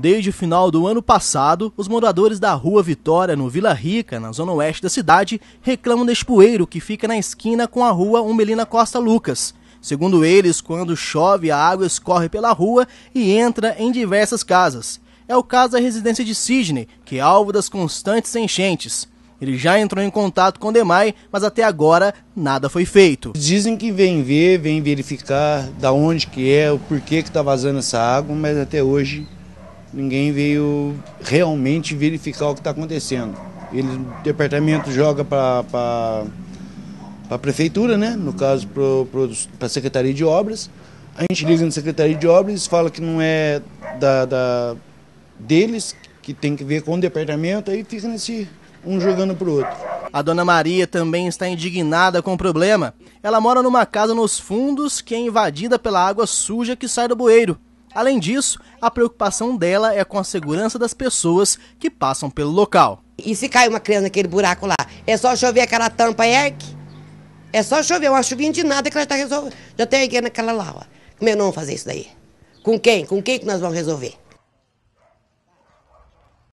Desde o final do ano passado, os moradores da Rua Vitória, no Vila Rica, na zona oeste da cidade, reclamam deste poeiro que fica na esquina com a rua Umelina Costa Lucas. Segundo eles, quando chove, a água escorre pela rua e entra em diversas casas. É o caso da residência de Sidney, que é alvo das constantes enchentes. Ele já entrou em contato com o DEMAI, mas até agora nada foi feito. Dizem que vem ver, vem verificar da onde que é, o porquê que está vazando essa água, mas até hoje ninguém veio realmente verificar o que está acontecendo. Ele, o departamento joga para a prefeitura, né? no caso para a Secretaria de Obras. A gente liga na Secretaria de Obras, fala que não é da, da deles, que tem que ver com o departamento, aí fica nesse um jogando pro outro. A dona Maria também está indignada com o problema. Ela mora numa casa nos fundos que é invadida pela água suja que sai do bueiro. Além disso, a preocupação dela é com a segurança das pessoas que passam pelo local. E se cai uma criança naquele buraco lá? É só chover aquela tampa ERC? É só chover, uma chuvinha de nada que ela está resolvendo. Já tem alguém naquela lá, ó. Como é que não vamos fazer isso daí? Com quem? Com quem que nós vamos resolver?